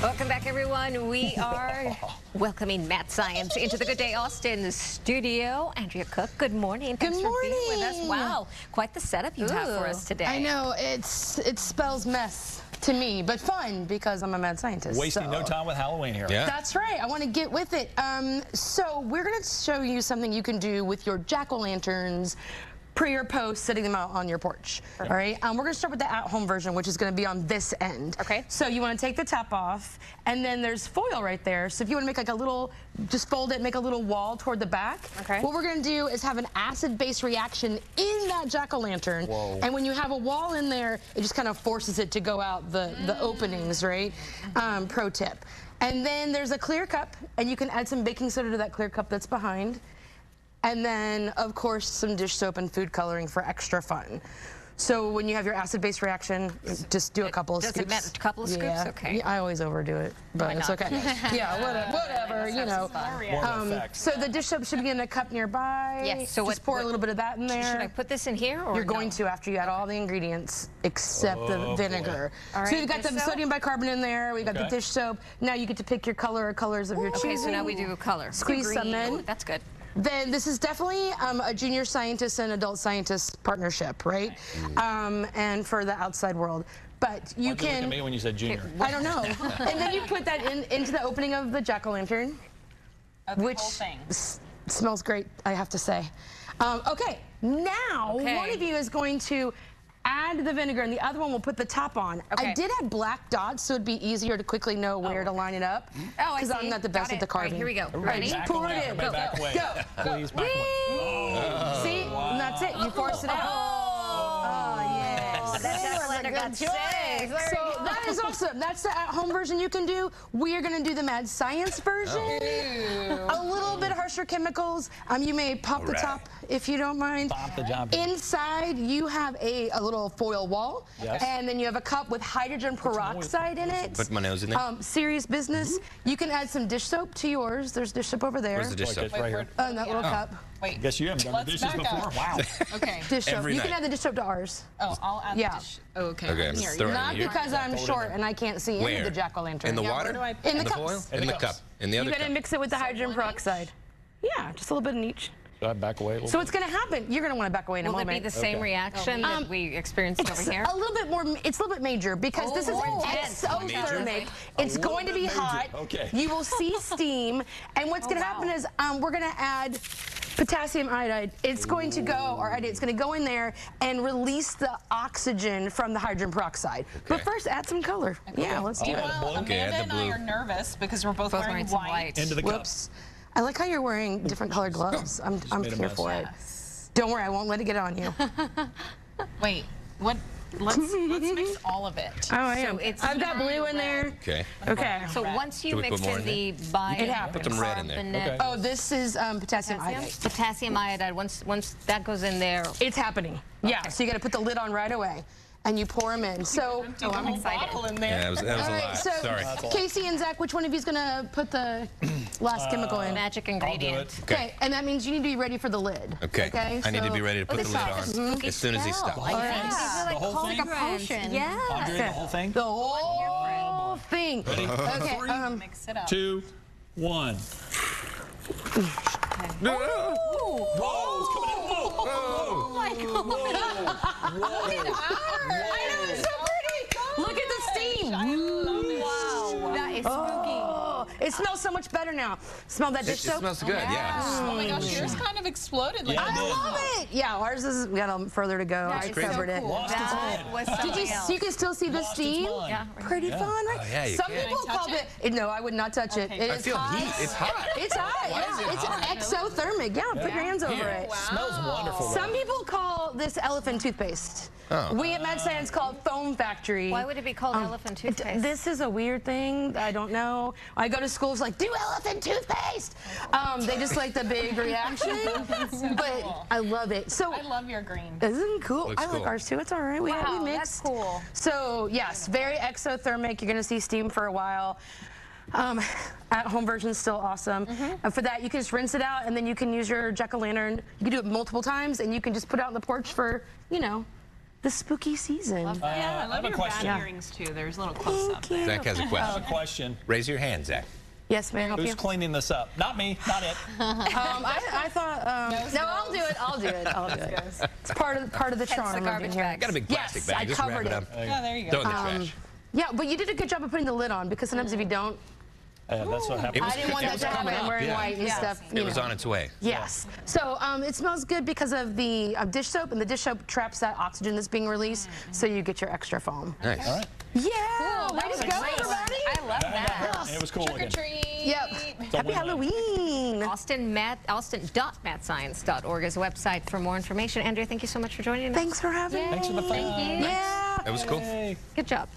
Welcome back, everyone. We are welcoming Mad Science into the Good Day Austin studio. Andrea Cook, good morning. Thanks good morning. for being with us. Wow, quite the setup you Ooh. have for us today. I know it's it spells mess to me, but fun because I'm a mad scientist. Wasting so. no time with Halloween here. Yeah. That's right. I want to get with it. Um, so we're going to show you something you can do with your jack-o'-lanterns pre or post setting them out on your porch. All right, um, we're gonna start with the at-home version, which is gonna be on this end. Okay. So you wanna take the top off, and then there's foil right there. So if you wanna make like a little, just fold it, make a little wall toward the back. Okay. What we're gonna do is have an acid-base reaction in that jack-o'-lantern. And when you have a wall in there, it just kind of forces it to go out the, the mm. openings, right? Um, pro tip. And then there's a clear cup, and you can add some baking soda to that clear cup that's behind. And then, of course, some dish soap and food coloring for extra fun. So when you have your acid-base reaction, just do a couple of Does scoops. Does it a couple of scoops? Yeah. Okay. I always overdo it, but it's okay. yeah, whatever, whatever you know. Um, so the dish soap should be in a cup nearby. Yes. So just what, pour what, a little bit of that in there. Should I put this in here? Or You're no? going to after you add all the ingredients except oh, the vinegar. All right, so you've got the soap? sodium bicarbonate in there. We've got okay. the dish soap. Now you get to pick your color or colors of your choosing. Okay, so now we do a color. Squeeze some in. Ooh, that's good then this is definitely um, a junior scientist and adult scientist partnership, right? Um, and for the outside world. But you Why'd can. You look at me when you said junior. I don't know. and then you put that in into the opening of the jack o' lantern, which smells great. I have to say. Um, okay, now okay. one of you is going to add the vinegar, and the other one will put the top on. Okay. I did add black dots, so it'd be easier to quickly know where oh. to line it up. Oh, I see. Because I'm not the best at the carving. Right, here we go. Ready? Pour it in. Go. Go. Go. Go. Please, back oh. See? Wow. And that's it. You force it out. Oh, oh yes. That got six. So that is awesome. That's the at-home version you can do. We are going to do the mad science version. Oh. A little bit harsher chemicals. Um, you may pop All the right. top if you don't mind. Pop the top. Inside, you have a, a little foil wall. Yes. And then you have a cup with hydrogen peroxide in it. Put my nose in there. Um, serious business. Mm -hmm. You can add some dish soap to yours. There's dish soap over there. Where's the dish soap? Right here. Uh, in that little oh. cup. Wait. I guess you haven't done the dishes before. Wow. okay. Dish soap. Every you night. can add the dish soap to ours. Oh, I'll add yeah. the dish. Oh, okay. Okay. Here, Not because I'm short and I can't see Where? into the jack-o'-lantern. In the yeah, water? In, in the, the foil? In, in the, the cup. In the other You gotta cup. mix it with the so hydrogen peroxide. Yeah, just a little bit in each. Should I back away a little So bit? what's going to happen? You're going to want to back away in Will a moment. Will it be the same okay. reaction um, that we experienced over here? A little bit more. It's a little bit major because oh, this is exothermic. It's going to be major. hot. Okay. You will see steam, and what's oh, going to wow. happen is um, we're going to add potassium iodide. It's going to go, or it's going to go in there and release the oxygen from the hydrogen peroxide. Okay. But first, add some color. Okay. Yeah, let's do it. Well, okay, Amanda and I are nervous because we're both, both wearing, wearing white. white. Into the Whoops. I like how you're wearing different colored gloves. I'm, I'm here for it. Don't worry, I won't let it get on you. Wait, what? Let's let's mix all of it. Oh, I am. So it's I've got blue in there. Okay. Okay. So once you mix in, the it happens. Put some red in there. Okay. Oh, this is um, potassium, potassium iodide. Potassium iodide. Once once that goes in there, it's happening. Okay. Yeah. So you got to put the lid on right away and you pour them in. So oh, I'm excited. In there. Yeah, that was, that was All a right, lot. So Sorry. Casey and Zach, which one of you is gonna put the last uh, chemical in? Magic ingredient. Okay. okay. and that means you need to be ready for the lid. Okay. Okay. I need to be ready to put the lid on as soon as he stops. Like, yeah. like, the whole thing? Like a potion. Yeah. Andrea, the whole thing? The whole thing. Ready? Okay. Three, um, mix it up. two, one. No. Whoa, it's coming in. Whoa. My God. Whoa. Whoa. Look at her. I know, It smells so much better now. Smell that dish it, soap? It smells good, yeah. Oh my oh gosh, yours kind of exploded. Like Yeah, I love it. Yeah, ours is we got a further to go. That I is covered so it. cool. Lost its That was Did you, else. you can still see the Lost steam? Yeah. Pretty Yeah. fun, oh, right? Oh, yeah, Some can. people Can call it? it. No, I would not touch it. Okay. It I is feel hot. heat. It's hot. It's hot. Why is yeah. it it's hot? exothermic. Yeah, put your hands over Here. it. Smells wonderful. Some people call this elephant toothpaste. Oh. We at Mad Science call it Foam Factory. Why would it be called Um, elephant toothpaste? This is a weird thing. I don't know. I go to schools like, do elephant toothpaste. Um, they just like the big reaction. but cool. I love it. So I love your green. isn't it cool? Looks I like cool. ours too. It's all right. We, Wow, we that's mixed. cool. So yes, very exothermic. You're going to see steam for a while. Um, at-home version is still awesome. And for that, you can just rinse it out, and then you can use your jack-o'-lantern. You can do it multiple times, and you can just put it out on the porch for, you know, the spooky season. yeah, I have love a your question. bat earrings too. There's a little close up there. Zach has a I have question. a question. Raise your hand, Zach. Yes, may I help Who's you? cleaning this up? Not me, not it. Um, I, I thought. Um, no, I'll do it. I'll do it. I'll do it. It's part of part of the Hence charm the of garbage here. bag. Got a big plastic Yes, bag. I Just wrap covered it it. up. Yeah, there you Throw it go. in the trash. Yeah, but you did a good job of putting the lid on because sometimes if you don't, Yeah, that's what happened. was I didn't want it that was to happen. coming I'm wearing yeah. white and Yes. stuff. You It was know. on its way. Yes. So um, it smells good because of the uh, dish soap, and the dish soap traps that oxygen that's being released, so you get your extra foam. Nice. All right. Yeah, way to go, everybody! I love that. It was cool Trick or treat. Yep. a Happy win-win. Halloween. Austin, Mad, Austin.madscience.org is the website for more information. Andrea, thank you so much for joining us. Thanks for having me. Thanks for the fun. Thank you. Yeah. That was cool. Hey. Good job.